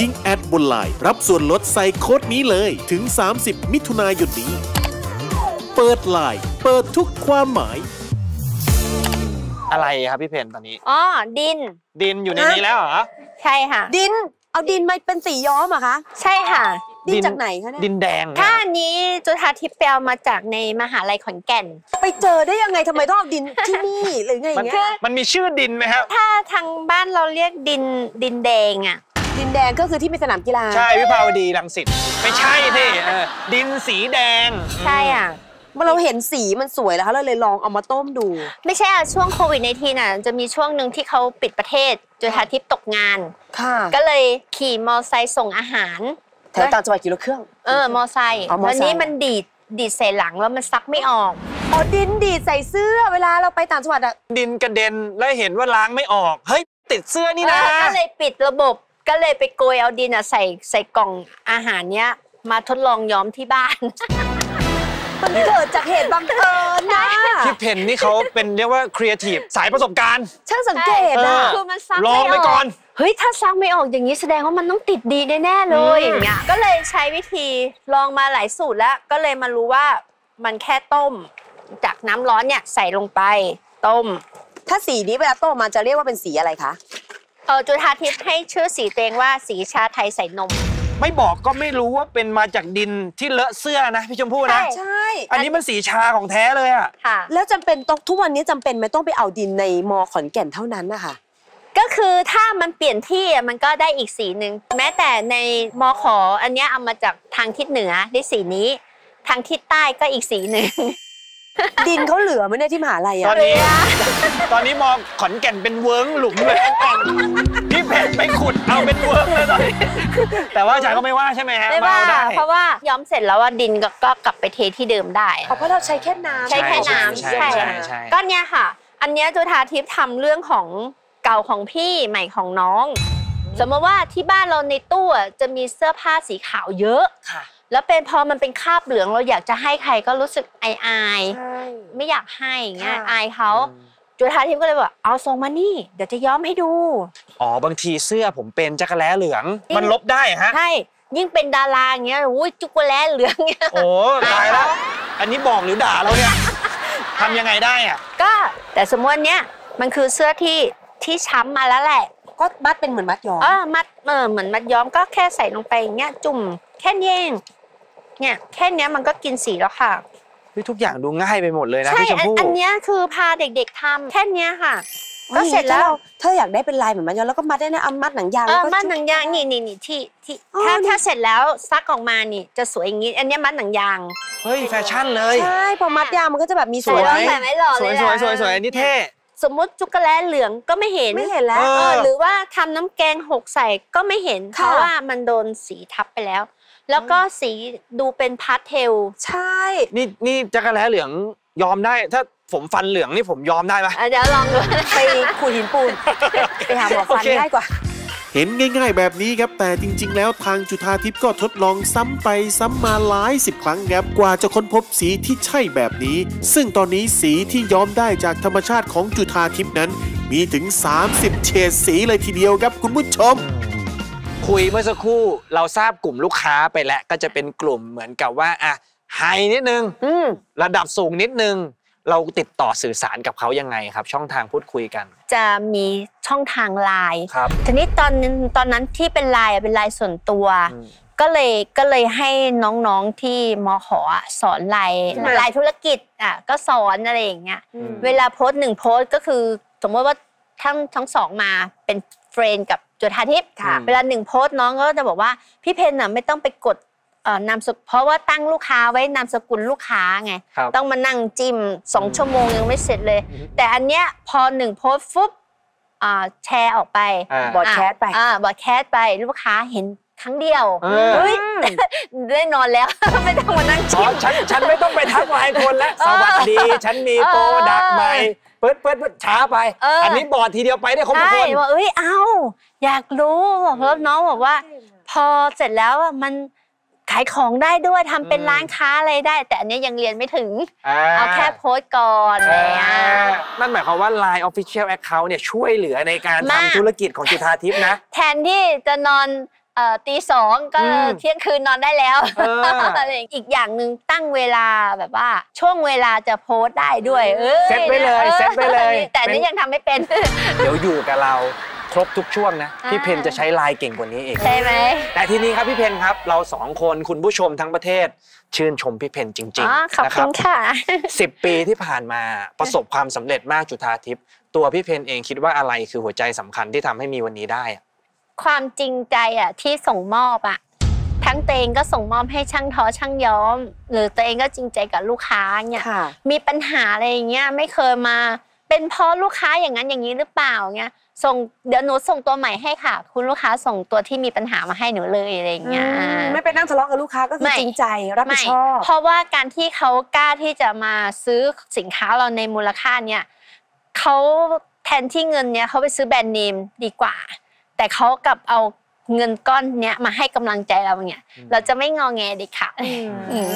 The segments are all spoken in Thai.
ยิงแอดบนไลน์รับส่วนลดใส่โค้ดนี้เลยถึง 30 มิถุนายนนี้ เปิดไลน์เปิดทุกความหมาย อะไรครับพี่เพนตอนนี้ อ๋อ ดิน ดินอยู่ในนี้แล้วเหรอ ใช่ค่ะ ดิน เอาดินมาเป็นสีย้อมเหรอะคะ ใช่ค่ะ ดิดินนจากไหนคะเนี่ย ดินแดงเนี่ยถ้าอันนี้จุธาทิพย์ไปเอามาจากในมหาลัยขอนแก่น ไปเจอได้ยังไงทำไมต้องเอาดินที่นี่หรือไงอย่างเงี้ย มันมีชื่อดินไหมครับ ถ้าทางบ้านเราเรียกดินดินแดงอะ ดินแดงก็คือที่มีสนามกีฬา ใช่วิภาวดีรังสิตไม่ใช่ที่เออดินสีแดงใช่อะเมื่อเราเห็นสีมันสวยแล้วเราเลยลองเอามาต้มดู ไม่ใช่อะช่วงโควิดในทีน่ะจะมีช่วงหนึ่งที่เขาปิดประเทศจุธาทิพย์ตกงาน ค่ะ ก็เลยขี่มอไซค์ส่งอาหารแถวต่างจังหวัดกี่รถเครื่อง เออมอไซค์อ๋อมอไซค์ วันนี้มันดีดดีดใส่หลังแล้วมันซักไม่ออก อ๋อดินดีดใส่เสื้อเวลาเราไปต่างจังหวัดอะดินกระเด็นแล้วเห็นว่าล้างไม่ออก เฮ้ย ติดเสื้อนี่นะ เออก็เลยปิดระบบ ก็เลยไปโกยเอาดินอะใส่ใส่กล่องอาหารเนี้ย มาทดลองย้อมที่บ้าน มันเกิดจากเหตุบังเอิญนะพี่เพนนี่เขาเป็นเรียกว่าครีเอทีฟสายประสบการณ์ช่างสังเกตเออะอคือมันซักลองไปม่ก่อนเฮ้ยถ้าซักไม่ออกอย่างนี้แสดงว่ามันต้องติดดีแน่ๆเลยอืมอย่างเงี้ยก็เลยใช้วิธีลองมาหลายสูตรแล้ว ก็เลยมารู้ว่ามันแค่ต้ม จากน้ำร้อนเนี่ยใส่ลงไป ต้ม ถ้าสีนี้เวลาต้มมาจะเรียกว่าเป็นสีอะไรคะ เออจุธาทิพย์ให้ชื่อสีตัวเองว่าสีชาไทยใส่นม ไม่บอกก็ไม่รู้ว่าเป็นมาจากดินที่เลอะเสื้อนะพี่ชมพู่นะใช่ใช่อันนี้มันสีชาของแท้เลยอะค่ะ แล้วจำเป็นต้องทุกวันนี้จำเป็นไหมต้องไปเอาดินในมอขอนแก่นเท่านั้นนะคะ ก็คือถ้ามันเปลี่ยนที่อะมันก็ได้อีกสีหนึ่งแม้แต่ในมอขออันเนี้ยเอามาจากทางทิศเหนือได้สีนี้ ทางทิศใต้ก็อีกสีหนึ่ง ดินเขาเหลือไหมเนี่ยที่มหาลัยตออะนนี้ ตอนนี้มองขอนแก่นเป็นเวิร์งหลุมเลยพี่เพนไปขุดเอาเป็นเวิ้งเลยตอนนี้ แต่ว่าอาจารย์ก็ไม่ว่าใช่ไหมฮะไม่มาว่า เอาได้ เพราะว่าย้อมเสร็จแล้วว่าดินก็ก็กลับไปเทที่เดิมได้เอาเพราะเราใช้แค่น้ำใช้แค่น้ำใช่ใช่ใช่ใช่ ก็เนี่ยค่ะ อันเนี้ยจุธาทิพย์ทำเรื่องของเก่าของพี่ใหม่ของน้อง สมมติว่าที่บ้านเราในตู้อะจะมีเสื้อผ้าสีขาวเยอะ ค่ะ แล้วเป็นพอมันเป็นคราบเหลืองเราอยากจะให้ใครก็รู้สึกอายอายๆใช่ไม่อยากให้อย่างเงี้ยค่ะอายเขาจุธาทิพย์ก็เลยบอกเอาทรงมานี่ เดี๋ยวจะย้อมให้ดู อ๋อบางทีเสื้อผมเป็นจักรแล้เหลืองจริงมันลบได้ฮะใช่ยิ่งเป็นดาราอย่างเงี้ยอุ้ยจุกโกแลเหลืองเงี้ยโอ้ตายแล้วอันนี้บอกหรือด่าเราเนี่ยทำยังไงได้อะก็แต่สมมติเนี้ยมันคือเสื้อที่ที่ช้ำมาแล้วแหละ ก็มัดเป็นเหมือนมัดย้อมเออมัดเออเหมือนมัดย้อมก็แค่ใส่ลงไปอย่างเงี้ยจุ่มแค่นี้เอง เนี่ยแค่เนี้ยมันก็กินสีแล้วค่ะพี่ทุกอย่างดูง่ายไปหมดเลยนะใช่พี่ชมอันพู่อันเนี้ยคือพาเด็กๆทำแค่เนี้ยค่ะ ก็เสร็จแล้ว ถ้าอยากได้เป็นลายเหมือนมัดย้อมแล้วก็มัดได้นะเอามัดหนังยางเอแล้วอก็ มัดหนังยางนี่นี่นี่ที่ที่อ๋อถ้านี่ ถ้าเสร็จแล้วซักออกมานี่จะสวยอย่างงี้ อันเนี้ยมัดหนังยาง เฮ้ยแฟชั่นเลย ใช่พอมัดยางมันก็จะแบบมีสสววยย ใส่ไม้หล่อสเลวยยสวยอะสวยสวยอันนี้เท่ สมมุติจุกโกแลเหลืองก็ไม่เห็นไม่เห็นแล้วเอเออหรือว่าทำน้ำแกงหกใส่ก็ไม่เห็น เพค่ะราะว่ามันโดนสีทับไปแล้ว แล้วก็สีดูเป็นพาสเทลใช่ นี่นี่จักรแล้เหลืองยอมได้ถ้าผมฟันเหลืองนี่ผมยอมได้ปะอะเดี๋ยวลองดูไปขูดหินปูนไปหาหมอฟันโอเคง่ายกว่า เห็นง่ายๆแบบนี้ครับ แต่จริง ๆ แล้วทางจุธาทิพย์ก็ทดลองซ้ำไปซ้ำมาหลายสิบครั้งครับกว่าจะค้นพบสีที่ใช่แบบนี้ ซึ่งตอนนี้สีที่ย้อมได้จากธรรมชาติของจุธาทิพย์นั้น มีถึง 30 เฉดสีเลยทีเดียวครับคุณผู้ชม คุยเมื่อสักครู่เราทราบกลุ่มลูกค้าไปแล้วก็จะเป็นกลุ่มเหมือนกับว่าอะไฮนิดนึงอืมระดับสูงนิดนึง เราติดต่อสื่อสารกับเขายังไงครับ ช่องทางพูดคุยกัน จะมีช่องทางไลน์ครับทีนี้ตอนนั้นตอนนั้นที่เป็นไลน์อะเป็นไลน์ส่วนตัวอืมก็เลยก็เลยให้น้องๆที่มขอะสอนไลน์ใช่ไหมไลน์ธุรกิจอะก็สอนอะไรอย่างเงี้ยอืมเวลาโพสต์หนึ่งโพสต์ก็คือ สมมติว่าทั้งทั้งสองมาเป็น friend กับจุธาทิพย์ค่ะเวลาหนึ่งโพสต์น้องก็จะบอกว่าพี่เพนน่ะไม่ต้องไปกดเอ่อ นามสกุลเพราะว่าตั้งลูกค้าไว้นามสกุลลูกค้าไง ครับต้องมานั่งจิ้มสองอืมชั่วโมงยังไม่เสร็จเลยแต่อันเนี้ยพอหนึ่งโพสต์ฟุบอ่าแชร์ออกไปอ่า broadcast ไป อ่า broadcast ไปลูกค้าเห็นครั้งเดียวเออ เฮ้ยได้นอนแล้ว ไม่ต้องมานั่งอ๋อจิ้ม ฉันฉันไม่ต้องไปทักไลน์คนแล้วเออสวัสดี ฉันมีเออ product ใหม่เปิดเปิดเปิดช้าไป เอออั อันนี้ broad ทีเดียวไปได้ครบทุกใช่คนว่าเอ้ยเอาอยากรู้เพราะน้องบอกว่า พอเสร็จแล้วอะมันขายของได้ด้วยทำเป็นอืมร้านค้าอะไรได้ แต่อันเนี้ยยังเรียนไม่ถึงอ่าเอาแค่โพสต์ก่อนอะไรเงี้ยนั่นหมายความว่า Line Official Account เนี่ยช่วยเหลือในการมากทำธุรกิจของจุธาทิพย์นะ แทนที่จะนอนเอ่อตีสองก็อืมเที่ยงคืนนอนได้แล้วเอออะไรอย่างอีกอย่างหนึ่งตั้งเวลาแบบว่า ช่วงเวลาจะโพสต์ได้ด้วยเอ้ยเซ็ตไว้เลยออเซ็ตไว้เลย แต่อันนี่เป็นยังทำไม่เป็น เดี๋ยวอยู่กับเราค รบทุกช่วงนะอ่าพี่เพนจะใช้ไลน์เก่งกว่านี้อีกใช่ไหมแต่ทีนี้ครับพี่เพนครับ เราสองคนคุณผู้ชมทั้งประเทศ ชื่นชมพี่เพนจริงอ๋อขอบๆนะคคุรับณค่ะสิบปีที่ผ่านมาประสบความสำเร็จมากจุธาทิพย์ตัวพี่เพนเองคิดว่าอะไรคือหัวใจสำคัญที่ทำให้มีวันนี้ได้อะความจริงใจอะที่ส่งมอบอะทั้งตัวเองก็ส่งมอบให้ช่างทอช่างย้อม หรือตัวเองก็จริงใจกับลูกค้าเนี่ยค่ะมีปัญหาอะไรอย่างเงี้ยไม่เคยมา เป็นเพราะลูกค้าอย่างนั้นอย่างนี้หรือเปล่าเงี้ยส่งเดี๋ยวหนูส่งตัวใหม่ให้ค่ะ คุณลูกค้าส่งตัวที่มีปัญหามาให้หนูเลยอะไรอย่างเงี้ยไม่ไปนั่งทะเลาะกับลูกค้าก็คือไม่จริงใจรับผิดไม่ชอบเพราะว่าการที่เขากล้าที่จะมาซื้อสินค้าเราในมูลค่าเนี่ยเขาแทนที่เงินเนี่ยเขาไปซื้อแบรนด์เนมดีกว่า แต่เขากลับเอาเงินก้อนเนี้ยมาให้กำลังใจเราเนี่ยเราจะไม่งอแงเด็กค่ะอืม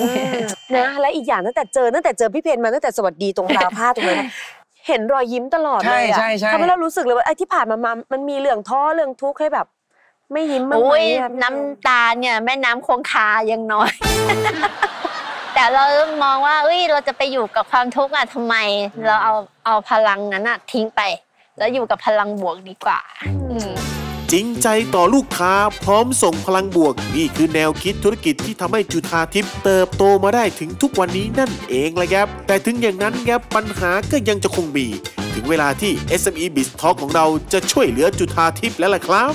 นะและอีกอย่างตั้งแต่เจอตั้งแต่เจอพี่เพนมาตั้งแต่สวัสดีตรงราวผ้าตรงนั้นนะ เห็นรอยยิ้มตลอดเลยอะใช่ใช่ใช่ทำให้เรารู้สึกเลยว่าไอ้ที่ผ่านมามามันมีเรื่องท้อเรื่องทุกข์ให้แบบไม่ยิ้มบ้างไหมโอ้ยอะพี่เพน้ำตาเนี่ยแม่น้ำคงคายังน้อย แต่เรามองว่าเอ้ยเราจะไปอยู่กับความทุกข์อะทำไม เราเอาเอาพลังนั้นอะทิ้งไป แล้วอยู่กับพลังบวกดีกว่า อืม จริงใจต่อลูกค้าพร้อมส่งพลังบวก นี่คือแนวคิดธุรกิจที่ทำให้จุธาทิพย์เติบโตมาได้ถึงทุกวันนี้นั่นเองแหละครับ แต่ถึงอย่างนั้นครับปัญหาก็ยังจะคงมี ถึงเวลาที่ SME Biz Talk ของเราจะช่วยเหลือจุธาทิพย์แล้วล่ะครับ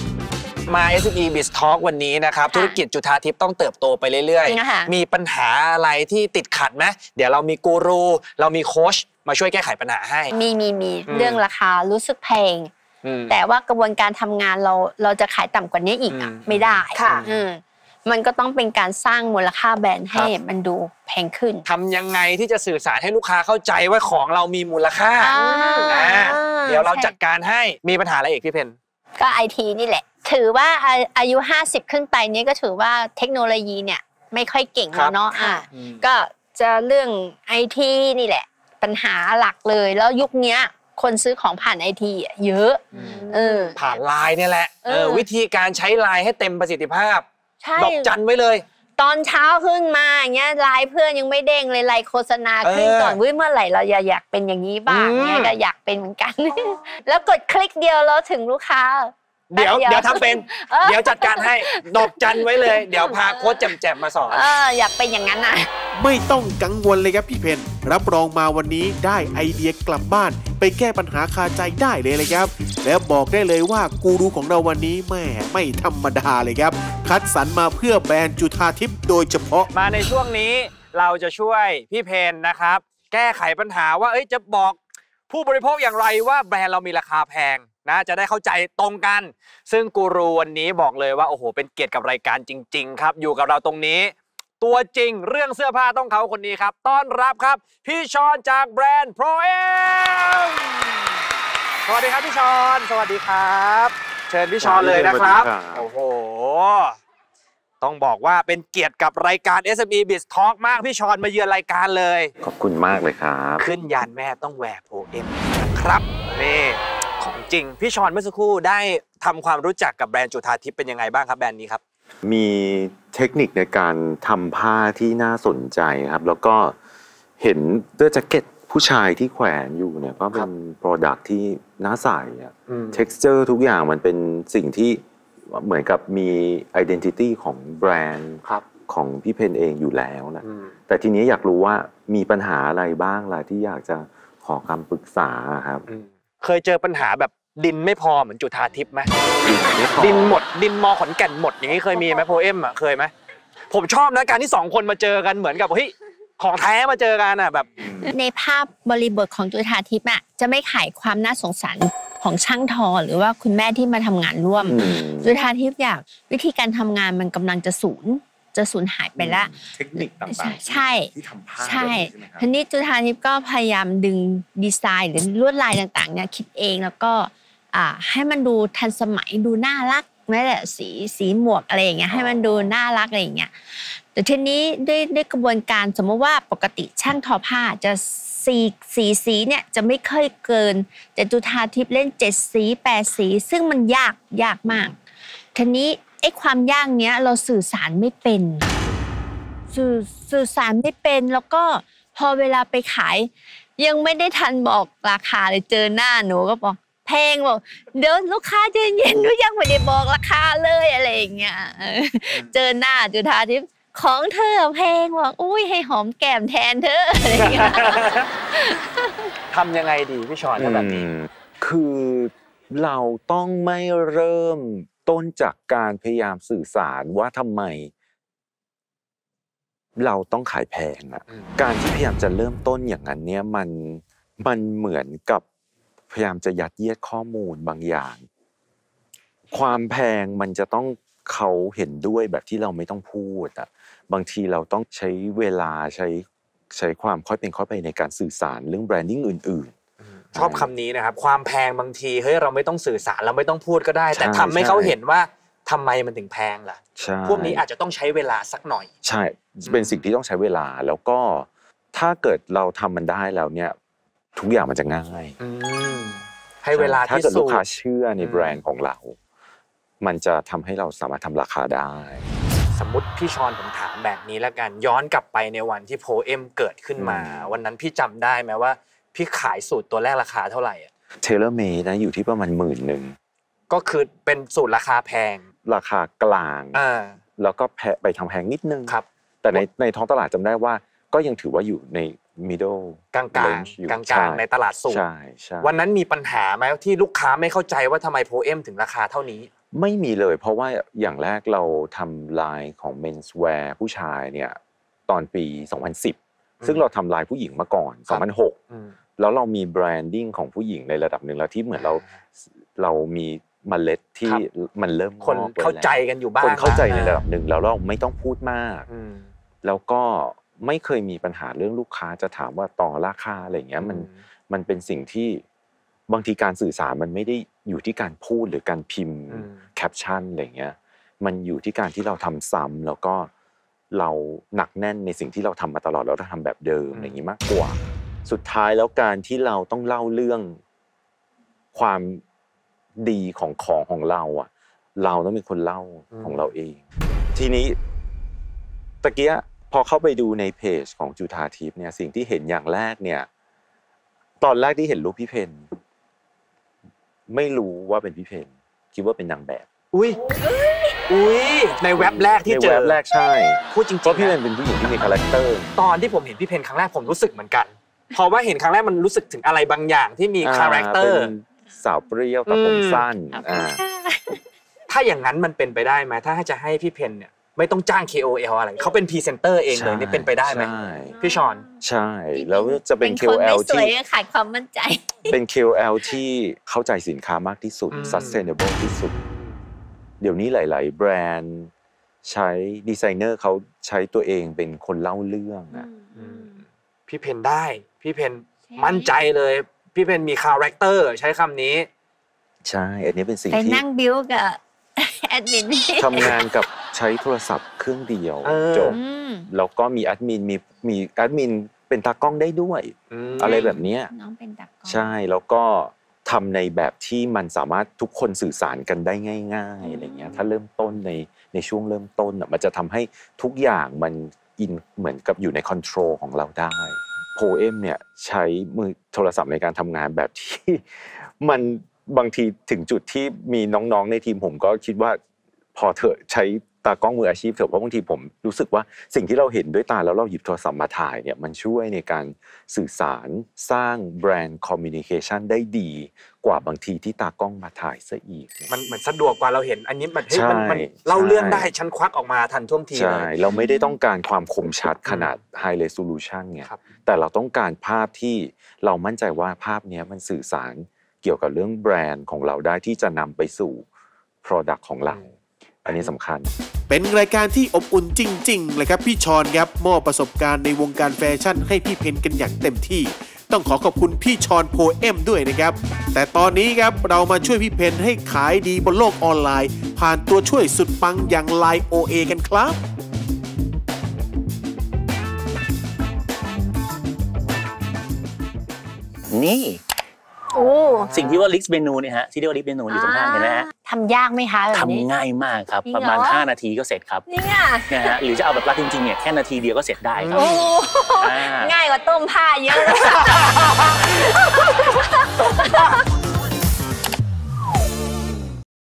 มา SME Biz Talk วันนี้นะครับค่ะธุรกิจจุธาทิพย์ต้องเติบโตไปเรื่อยจริงอะค่ะมีปัญหาอะไรที่ติดขัดไหมเดี๋ยวเรามีกูรู เรามีโค้ชมาช่วยแก้ไขปัญหาให้ มีมีมีอืมเรื่องราคารู้สึกแพงอืม แต่ว่ากระบวนการทำงานเราเราจะขายต่ำกว่านี้อีกอะอืมไม่ได้ค่ะอืมมันก็ต้องเป็นการสร้างมูลค่าแบรนด์ให้ครับมันดูแพงขึ้นทำยังไงที่จะสื่อสารให้ลูกค้าเข้าใจว่าของเรามีมูลค่าอ่าอ่าเดี๋ยวเราใช่จัดการให้มีปัญหาอะไรอีกพี่เพนก็ไอทีนี่แหละ ถือว่าอาอายุ 50 ขึ้นไปเนี่ยก็ถือว่าเทคโนโลยีเนี่ยไม่ค่อยเก่งครัแล้บวเนาะค่ะอะก็จะเรื่องไอทีนี่แหละ ปัญหาหลักเลยแล้วยุคเนี้ย คนซื้อของผ่านไอทีเยอะเออผ่านไลน์เนี่ยแหละเออเออวิธีการใช้ไลน์ให้เต็มประสิทธิภาพใช่ดอกจันไว้เลย ตอนเช้าขึ้นมาอย่างเงี้ยไลน์เพื่อนยังไม่เด้งเลยไลน์โฆษณาขึ้นเออก่อนเว้ยเมื่อไหร่เราอยากอยากเป็นอย่างนี้บ้างอืมเนี่ยก็อยากเป็นเหมือนกัน แล้วกดคลิกเดียวแล้วถึงลูกค้า เดี๋ยวแป๊บเดียวเดี๋ยวทำเป็นเออเดี๋ยวจัดการให้ดอกจันไว้เลย เดี๋ยวพาโค้ชแจ่มๆมาสอนเอออยากเป็นอย่างนั้นนะไม่ต้องกังวลเลยครับพี่เพนรับรองมาวันนี้ได้ไอเดียกลับบ้าน ไปแก้ปัญหาคาใจได้เลยเลยครับ แล้วบอกได้เลยว่ากูรูของเราวันนี้แม่ไม่ธรรมดาเลยครับ คัดสรรมาเพื่อแบรนด์จุธาทิพย์โดยเฉพาะมาในช่วงนี้เราจะช่วยพี่เพนนะครับ แก้ไขปัญหาว่าเอ้ยจะบอกผู้บริโภคอย่างไรว่าแบรนด์เรามีราคาแพง นะจะได้เข้าใจตรงกัน ซึ่งกูรูวันนี้บอกเลยว่าโอ้โหเป็นเกียรติกับรายการจริง ๆ ครับ อยู่กับเราตรงนี้ ตัวจริงเรื่องเสื้อผ้าต้องเขาคนนี้ครับ ต้อนรับครับ พี่ชอนจากแบรนด์ Pro M สวัสดีครับพี่ชอนสวัสดีครับ เชิญพี่ชอนเลยนะครับสวัสดีครับ โอ้โห ต้องบอกว่าเป็นเกียรติกับรายการ SME Biz Talk มากพี่ชอนมาเยือนรายการเลย ขอบคุณมากเลยครับ ขึ้นยานแม่ต้องแหวกโพเอ็มนะครับนี่ของ จริง พี่ชอนเมื่อสักครู่ได้ทำความรู้จักกับแบรนด์จุธาทิพย์เป็นยังไงบ้างครับแบรนด์นี้ครับ มีเทคนิคในการทำผ้าที่น่าสนใจครับ แล้วก็เห็นเสื้อแจ็คเก็ตผู้ชายที่แขวนอยู่เนี่ยก็เป็นโปรดักที่น่าใส่อะอืม texture ทุกอย่างมันเป็นสิ่งที่เหมือนกับมี identity ของแบรนด์ครับของพี่เพนเองอยู่แล้วนะอืมแต่ทีนี้อยากรู้ว่ามีปัญหาอะไรบ้างล่ะที่อยากจะขอคำปรึกษาครับอืม เคยเจอปัญหาแบบดินไม่พอเหมือนจุธาทิพย์ไหมไม่พอดินหมดดินมอขอนแก่นหมดอย่างนี้เคยมีไหมโพเอ็มอะเคยไหมผมชอบนะการที่สองคนมาเจอกันเหมือนกับเฮ้ยของแท้มาเจอกันอะแบบ ในภาพบริบทของจุธาทิพย์อะจะไม่ขายความน่าสงสารของช่างทอหรือว่าคุณแม่ที่มาทำงานร่วมอืมจุธาทิพย์อยากวิธีการทำงานมันกำลังจะสูญ จะสูญหายไปละเทคนิคต่างใช่ๆใช่ที่ทำผ้าใช่แบบนี้ใช่ไหมครับทีนี้จุธาทิพย์ก็พยายามดึงดีไซน์หรือลวดลายต่างๆเนี่ยคิดเองแล้วก็อ่าให้มันดูทันสมัยดูน่ารักแม้แต่สีสีหมวกอะไรอย่างเงี้ยให้มันดูน่ารักอะไรอย่างเงี้ยแต่ทีนี้ด้วยด้วยกระบวนการสมมติว่าปกติช่างทอผ้าจะสีสีสีเนี่ยจะไม่ค่อยเกิน แต่จุธาทิพย์เล่นเจ็ดสีแปดสี ซึ่งมันยากยากมากทีนี้ ไอ้ความยากเนี้ยเราสื่อสารไม่เป็น สื่อสื่อสารไม่เป็นแล้วก็พอเวลาไปขาย ยังไม่ได้ทันบอกราคาเลยเจอหน้าหนูก็บอกแพงบอกเดี๋ยวลูกค้าใจเย็นหนูยังไม่ได้บอกราคาเลยอะไรอย่างเงี้ยเออเจอหน้าจุธาทิพย์ของเธอแพงบอกอุ้ยให้หอมแก้มแทนเธออะไรอย่างเงี้ยทำยังไงดีพี่ชอนถ้าแบบนี้อืมคือเราต้องไม่เริ่ม ต้นจากการพยายามสื่อสารว่าทำไม เราต้องขายแพงอะอืมการที่พยายามจะเริ่มต้นอย่างนั้นเนี่ยมันมันเหมือนกับพยายามจะยัดเยียดข้อมูลบางอย่าง ความแพงมันจะต้องเขาเห็นด้วยแบบที่เราไม่ต้องพูดอะบางทีเราต้องใช้เวลาใช้ใช้ความค่อยเป็นค่อยไปในการสื่อสารเรื่องแบรนดิ้งอื่น ชอบคำนี้นะครับ ความแพงบางทีเฮ้ยเราไม่ต้องสื่อสารเราไม่ต้องพูดก็ได้ แต่ใช่ทำให้เขาเห็นว่าทำไมมันถึงแพงล่ะๆใช่พวกนี้อาจจะต้องใช้เวลาสักหน่อย ใช่เป็นสิ่งที่ต้องใช้เวลาแล้วก็ถ้าเกิดเราทำมันได้แล้วเนี่ย ทุกอย่างมันจะง่ายอืมให้เวลาถ้าที่เกิดสูลูกค้าเชื่อในอืมแบรนด์ของเรา มันจะทำให้เราสามารถทำราคาได้ สมมติพี่ชอนผมถามแบบนี้แล้วกันย้อนกลับไปในวันที่โพเอมเกิดขึ้นมาอืมวันนั้นพี่จำได้ไหมว่า พี่ขายสูตรตัวแรกราคาเท่าไหร่อะเทเลเมดนะอยู่ที่ประมาณหมื่นหนึ่งก็คือเป็นสูตรราคาแพงราคากลาง อ่า แล้วก็แพะไปทางแพงนิดนึงครับ แต่ในในท้องตลาดจำได้ว่า ก็ยังถือว่าอยู่ใน middle กลางกลาง range อยู่กลางใช่กลางๆในตลาดสูตร ใช่ใช่วันนั้นมีปัญหาไหมที่ลูกค้าไม่เข้าใจว่าทำไมโพเอมถึงราคาเท่านี้ ไม่มีเลย เพราะว่าอย่างแรกเราทำลายของ menswear ผู้ชายเนี่ยตอนปี 2010 ซึ่งเราทำลายผู้หญิงมาก่อน ครับ 2006 อืม แล้วเรามีแบรนดิ้งของผู้หญิงในระดับหนึ่งแล้วที่เหมือนเราเรามีเมล็ดที่ครับมันเริ่มคนงอกไว้เข้าใจแล้วกันอยู่บ้างคนเข้าใจในอ่ระดับหนึ่งแล้วเราไม่ต้องพูดมากอืมแล้วก็ไม่เคยมีปัญหาเรื่องลูกค้าจะถามว่าต่อราคาอะไรอย่างเงี้ยมันมันเป็นสิ่งที่บางทีการสื่อสารมันไม่ได้อยู่ที่การพูดหรือการพิมพ์อืมแคปชั่นอะไรเงี้ยมันอยู่ที่การที่เราทำซ้ำแล้วก็เราหนักแน่นในสิ่งที่เราทำมาตลอดแล้วเราทำแบบเดิมอืมอย่างนี้มากกว่า สุดท้ายแล้วการที่เราต้องเล่าเรื่องความดีของของของเราอะ เราต้องเป็นคนเล่าของเราเอง ทีนี้ตะเกียพอเข้าไปดูในเพจของจุธาทิพย์เนี่ยสิ่งที่เห็นอย่างแรกเนี่ย ตอนแรกที่เห็นรูปพี่เพนไม่รู้ว่าเป็นพี่เพนคิดว่าเป็นนางแบบ อุ้ยอุ้ยในเว็บแรกที่เจในอเว็บแรกใช่พูดจริงเพราะๆพี่เพนน่ะเป็นผู้หญิงที่มี characterตอนที่ผมเห็นพี่เพนครั้งแรกผมรู้สึกเหมือนกันเพราะว่าเห็นครั้งแรกมันรู้สึกถึงอะไรบางอย่างที่มี character เป็นสาวเปรี้ยวตาผมสั้นขอบคุณอ่าค่ะถ้าอย่างนั้นมันเป็นไปได้ไหมถ้าจะให้พี่เพนเนี่ยไม่ต้องจ้าง KOL อะไรเขาเป็นพรีเซนเตอร์เองเลยนี่เป็นไปได้ไหมใช่พี่ชอน ใช่ แล้วจะเป็นคนไม่ KOL สวยที่ก็ขาดความมั่นใจ เป็น KOL ที่เข้าใจสินค้ามากที่สุดอืม sustainable ที่สุด เดี๋ยวนี้หลาย ๆ แบรนด์ใช้ดีไซเนอร์เขาใช้ตัวเองเป็นคนเล่าเรื่องอะอืมพี่เพนได้พี่เพนใช่มั่นใจเลย พี่เพนมี character ใช้คำนี้ ใช่ อันนี้เป็นสิ่งไปที่นั่งบิ้วกับแอดมินทำงานกับใช้โทรศัพท์เครื่องเดียวเออ จบ อืมแล้วก็มีแอดมินมีมีแอดมินเป็นตากล้องได้ด้วย ม อะไรแบบเนี้ยน้องเป็นตากล้อง ใช่แล้วก็ทำในแบบที่มันสามารถทุกคนสื่อสารกันได้ง่ายๆอะไรเงี้ยถ้าเริ่มต้นในในช่วงเริ่มต้นอะมันจะทำให้ทุกอย่างมันอินเหมือนกับอยู่ในคอนโทรลของเราได้ โพเอมเนี่ยใช้มือโทรศัพท์ในการทำงานแบบที่มันบางทีถึงจุดที่มีน้องๆในทีมผมก็คิดว่าพอเถอะใช้ ตากล้องมืออาชีพเถอะเพราะบางทีผมรู้สึกว่าสิ่งที่เราเห็นด้วยตาแล้วเราหยิบโทรศัพท์มาถ่ายเนี่ยมันช่วยในการสื่อสารสร้างแบรนด์คอมมิวนิเคชันได้ดีกว่าบางทีที่ตากล้องมาถ่ายซะอีก มันเหมือนสะดวกกว่าเราเห็นอันนี้มันเฮ้ยใช่มันมันเล่าเรื่องได้ใช่ฉันควักออกมาทันท่วงทีใช่เลยเราไม่ได้ต้องการความคมชัดขนาด High Resolution ไงครับแต่เราต้องการภาพที่เรามั่นใจว่าภาพเนี้ยมันสื่อสารเกี่ยวกับเรื่องแบรนด์ของเราได้ที่จะนำไปสู่ Product ของเรา อันนี้สำคัญ เป็นรายการที่อบอุ่นจริง ๆ เลยครับพี่ชอนครับมอบประสบการณ์ในวงการแฟชั่นให้พี่เพนกันอย่างเต็มที่ ต้องขอขอบคุณพี่ชอนโพเอมด้วยนะครับ แต่ตอนนี้ครับเรามาช่วยพี่เพนให้ขายดีบนโลกออนไลน์ ผ่านตัวช่วยสุดปังอย่าง Line OA กันครับนี่ โอ้ สิ่งที่ว่าลิกเมนูเนี่ยฮะที่เรียกว่าลิกเมนูอยู่ตรงข้างเห็นไหมฮะ ทำยากไหมคะแบบนี้ทำง่ายมากครับ ประมาณ 5 นาทีก็เสร็จครับนี่อะนะฮะหรือจะเอาแบบรัดจริงๆเนี่ยแค่นาทีเดียวก็เสร็จได้ครับง่ายกว่าต้มผ้าเยอะ